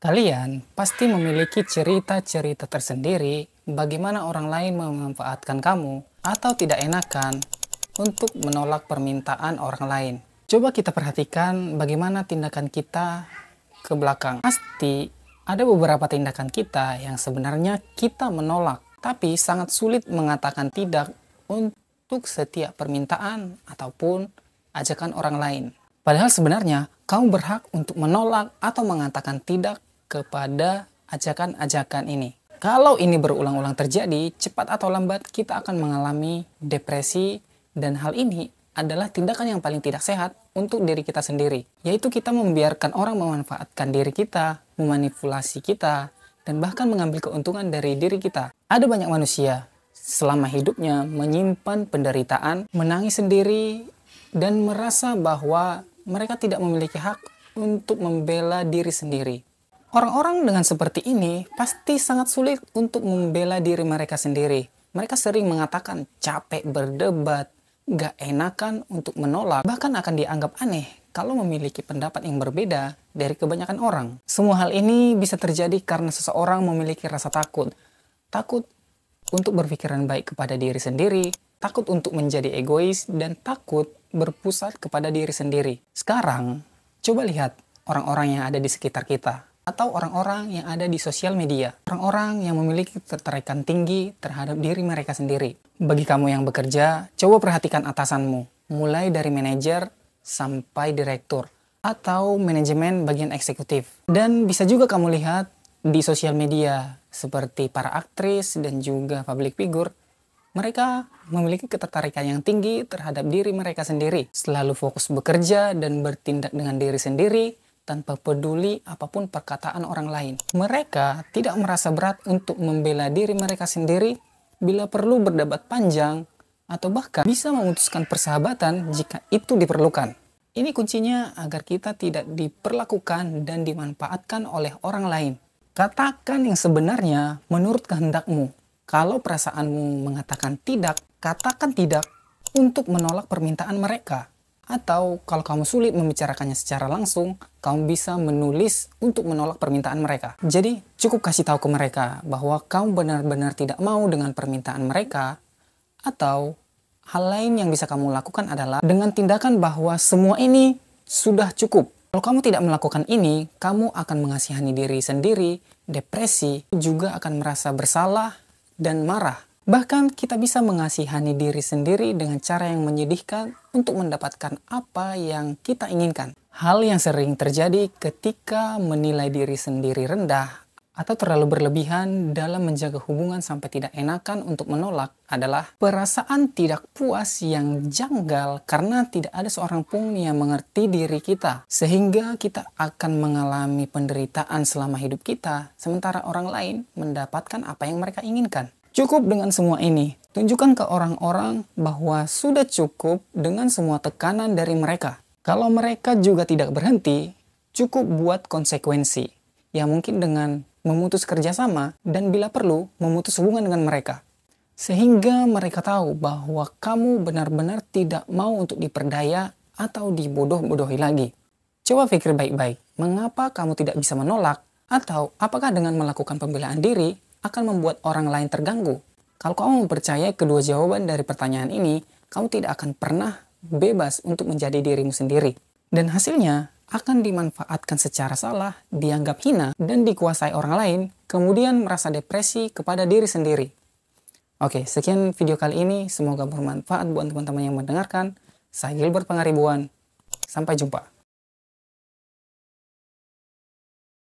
Kalian pasti memiliki cerita-cerita tersendiri bagaimana orang lain memanfaatkan kamu atau tidak enakan untuk menolak permintaan orang lain. Coba kita perhatikan bagaimana tindakan kita ke belakang. Pasti ada beberapa tindakan kita yang sebenarnya kita menolak, tapi sangat sulit mengatakan tidak untuk setiap permintaan ataupun ajakan orang lain. Padahal sebenarnya kamu berhak untuk menolak atau mengatakan tidak kepada ajakan-ajakan ini. Kalau ini berulang-ulang terjadi, cepat atau lambat kita akan mengalami depresi dan hal ini adalah tindakan yang paling tidak sehat untuk diri kita sendiri, yaitu kita membiarkan orang memanfaatkan diri kita, memanipulasi kita, dan bahkan mengambil keuntungan dari diri kita. Ada banyak manusia selama hidupnya menyimpan penderitaan, menangis sendiri, dan merasa bahwa mereka tidak memiliki hak untuk membela diri sendiri. Orang-orang dengan seperti ini pasti sangat sulit untuk membela diri mereka sendiri. Mereka sering mengatakan capek berdebat, gak enakan untuk menolak, bahkan akan dianggap aneh kalau memiliki pendapat yang berbeda dari kebanyakan orang. Semua hal ini bisa terjadi karena seseorang memiliki rasa takut. Takut untuk berpikiran baik kepada diri sendiri, takut untuk menjadi egois, dan takut berpusat kepada diri sendiri. Sekarang, coba lihat orang-orang yang ada di sekitar kita atau orang-orang yang ada di sosial media. Orang-orang yang memiliki ketertarikan tinggi terhadap diri mereka sendiri. Bagi kamu yang bekerja, coba perhatikan atasanmu. Mulai dari manajer sampai direktur. Atau manajemen bagian eksekutif. Dan bisa juga kamu lihat di sosial media seperti para aktris dan juga public figure mereka memiliki ketertarikan yang tinggi terhadap diri mereka sendiri, selalu fokus bekerja dan bertindak dengan diri sendiri, tanpa peduli apa pun perkataan orang lain. Mereka tidak merasa berat untuk membela diri mereka sendiri bila perlu berdebat panjang atau bahkan bisa memutuskan persahabatan jika itu diperlukan. Ini kuncinya agar kita tidak diperlakukan dan dimanfaatkan oleh orang lain. Katakan yang sebenarnya menurut kehendakmu. Kalau perasaanmu mengatakan tidak, katakan tidak untuk menolak permintaan mereka. Atau kalau kamu sulit membicarakannya secara langsung, kamu bisa menulis untuk menolak permintaan mereka. Jadi cukup kasih tahu ke mereka bahwa kamu benar-benar tidak mau dengan permintaan mereka atau hal lain yang bisa kamu lakukan adalah dengan tindakan bahwa semua ini sudah cukup. Kalau kamu tidak melakukan ini, kamu akan mengasihani diri sendiri, depresi, juga akan merasa bersalah dan marah Bahkan kita bisa mengasihani diri sendiri dengan cara yang menyedihkan untuk mendapatkan apa yang kita inginkan. Hal yang sering terjadi ketika menilai diri sendiri rendah atau terlalu berlebihan dalam menjaga hubungan sampai tidak enakan untuk menolak adalah perasaan tidak puas yang janggal karena tidak ada seorang pun yang mengerti diri kita sehingga kita akan mengalami penderitaan selama hidup kita sementara orang lain mendapatkan apa yang mereka inginkan. Cukup dengan semua ini. Tunjukkan ke orang-orang bahwa sudah cukup dengan semua tekanan dari mereka. Kalau mereka juga tidak berhenti, cukup buat konsekuensi. Ya mungkin dengan memutus kerjasama dan bila perlu memutus hubungan dengan mereka. Sehingga mereka tahu bahwa kamu benar-benar tidak mau untuk diperdaya atau dibodoh-bodohi lagi. Coba pikir baik-baik, mengapa kamu tidak bisa menolak atau apakah dengan melakukan pembelaan diri akan membuat orang lain terganggu. Kalau kamu mempercayai kedua jawaban dari pertanyaan ini, kamu tidak akan pernah bebas untuk menjadi dirimu sendiri. Dan hasilnya akan dimanfaatkan secara salah, dianggap hina, dan dikuasai orang lain, kemudian merasa depresi kepada diri sendiri. Oke, sekian video kali ini. Semoga bermanfaat buat teman-teman yang mendengarkan. Saya Gilbert Pangaribuan. Sampai jumpa.